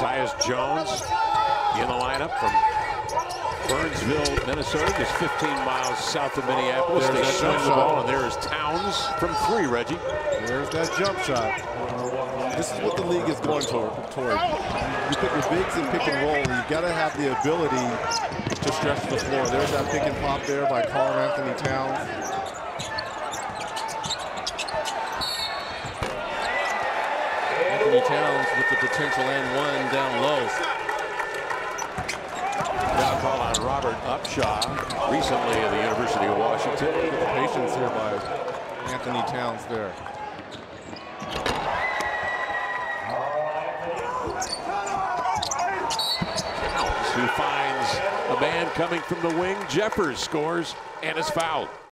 Tyus Jones in the lineup from Burnsville, Minnesota, just 15 miles south of Minneapolis. There's they swing the ball, and there is Towns from three, Reggie. There's that jump shot. This is what the league is going toward. You pick your bigs and pick and roll, and you got to have the ability to stretch the floor. There's that pick and pop there by Karl-Anthony Towns. Anthony Towns with the potential and one down low. Now call on Robert Upshaw, recently at the University of Washington. Patience here by Anthony Towns there. Towns, who finds a man coming from the wing. Jeffers scores and is fouled.